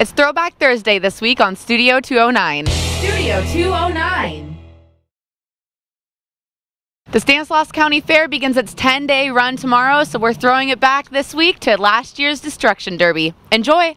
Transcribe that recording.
It's Throwback Thursday this week on Studio 209. Studio 209. The Stanislaus County Fair begins its 10 day run tomorrow, so we're throwing it back this week to last year's Destruction Derby. Enjoy!